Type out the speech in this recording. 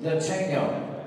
Latino.